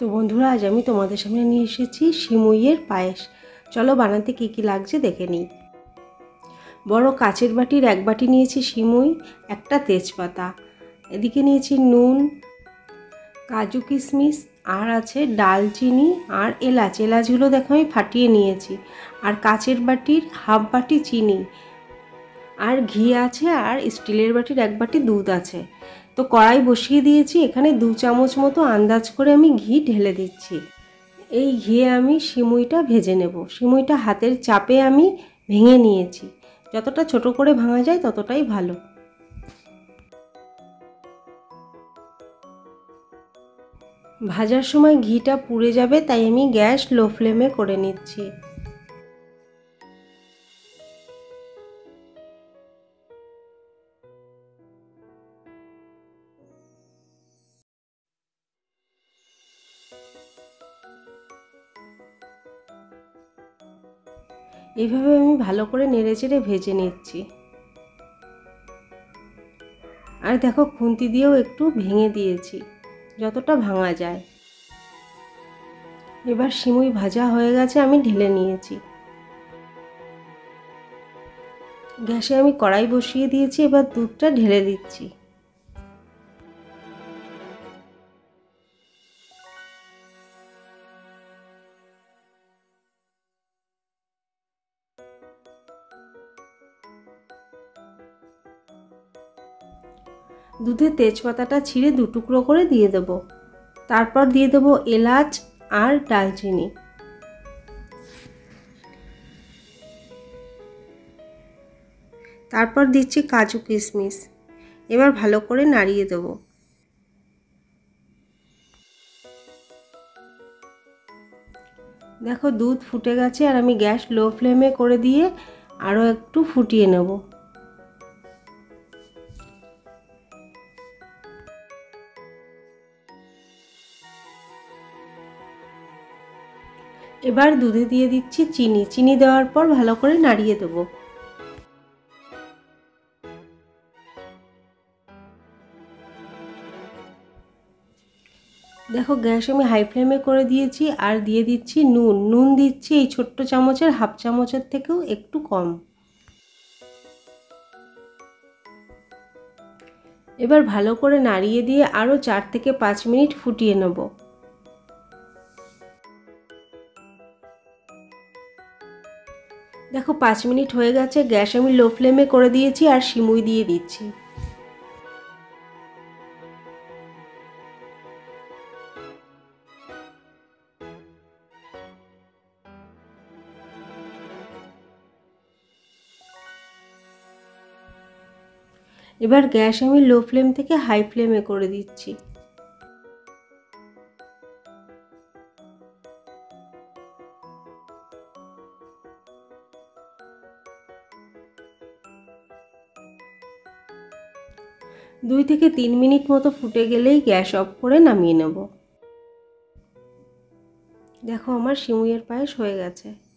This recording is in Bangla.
তো বন্ধুরা, আজ আমি তোমাদের সামনে নিয়ে এসেছি সিমুইয়ের পায়েস। চলো বানাতে কী কী লাগছে দেখে নিই। বড় কাচের বাটির এক বাটি নিয়েছি সিমুই একটা তেজপাতা। এদিকে নিয়েছি নুন, কাজু কিশমিশ, আর আছে ডালচিনি আর এলাচ। এলাচগুলো দেখো আমি ফাটিয়ে নিয়েছি। আর কাচের বাটির হাফ বাটি চিনি। আর ঘি আছে আর স্টিলের বাটির এক বাটি দুধ আছে। তো কড়াই বসিয়ে দিয়েছি, এখানে দু চামচ মতো আন্দাজ করে আমি ঘি ঢেলে দিচ্ছি। এই ঘিয়ে আমি সিমুইটা ভেজে নেব। সিমুইটা হাতের চাপে আমি ভেঙে নিয়েছি। যতটা ছোট করে ভাঙা যায় ততটাই ভালো। ভাজার সময় ঘিটা পুড়ে যাবে, তাই আমি গ্যাস লো ফ্লেমে করে নিচ্ছি। এইভাবে আমি ভালো করে নেড়ে চেড়ে ভেজে নিচ্ছি। আর দেখো, খুন্তি দিয়েও একটু ভেঙে দিয়েছি, যতটা ভাঙা যায়। এবার সিমুই ভাজা হয়ে গেছে, আমি ঢেলে নিয়েছি। গ্যাসে আমি কড়াই বসিয়ে দিয়েছি, এবার দুধটা ঢেলে দিচ্ছি। দুধে তেজপাতাটা ছিঁড়ে দু টুকরো করে দিয়ে দেব। তারপর দিয়ে দেব এলাচ আর ডালচিনি। তারপর দিচ্ছি কাজু কিশমিশ। এবার ভালো করে নাড়িয়ে দেব। দেখো দুধ ফুটে গেছে আর আমি গ্যাস লো ফ্লেমে করে দিয়ে আরও একটু ফুটিয়ে নেব। এবার দুধে দিয়ে দিচ্ছি চিনি। চিনি দেওয়ার পর ভালো করে নাড়িয়ে দেব। দেখো, গ্যাস আমি হাই ফ্লেমে করে দিয়েছি আর দিয়ে দিচ্ছি নুন। নুন দিচ্ছি এই ছোট্ট চামচের, হাফ চামচের থেকেও একটু কম। এবার ভালো করে নাড়িয়ে দিয়ে আরও চার থেকে পাঁচ মিনিট ফুটিয়ে নেব। দেখো, পাঁচ মিনিট হয়ে গেছে, গ্যাস আমি লো ফ্লেমে করে দিয়েছি আর সিমুই দিয়ে দিচ্ছি। এবার গ্যাস আমি লো ফ্লেম থেকে হাই ফ্লেমে করে দিচ্ছি। দুই থেকে তিন মিনিট মতো ফুটে গেলেই গ্যাস অফ করে নামিয়ে নেব। দেখো আমার শিমুইয়ের পায়েস হয়ে গেছে।